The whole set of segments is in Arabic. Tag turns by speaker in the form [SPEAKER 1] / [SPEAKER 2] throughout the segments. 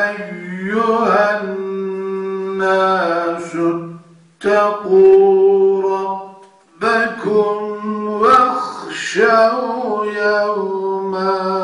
[SPEAKER 1] أيها الناس اتقوا ربكم واخشوا يوماً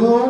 [SPEAKER 1] good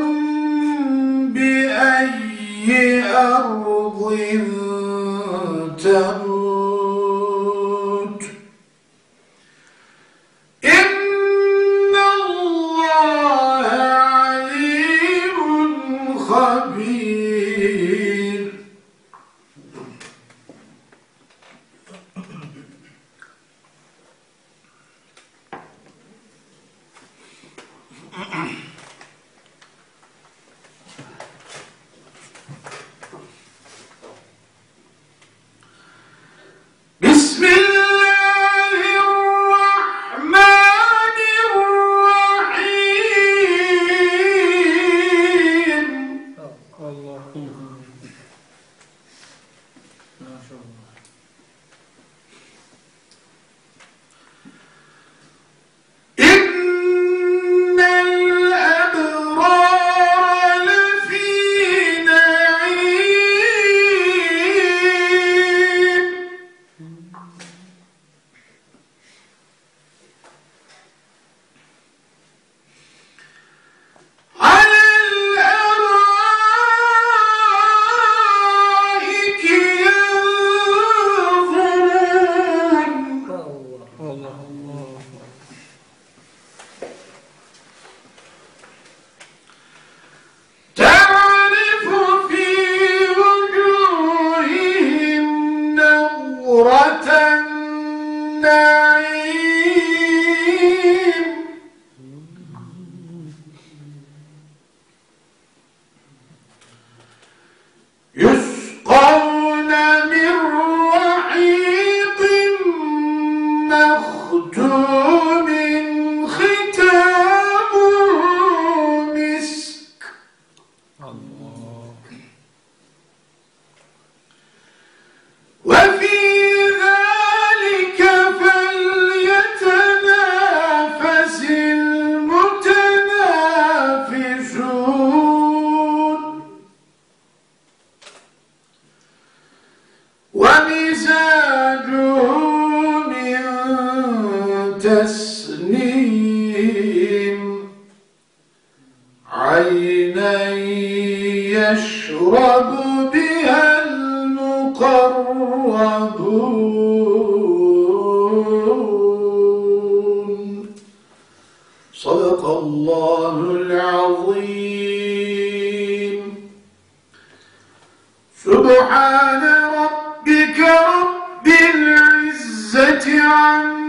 [SPEAKER 1] سبحان ربك رب العزة عما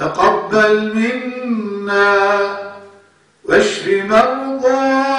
[SPEAKER 1] تقبل منا واشف مرضانا.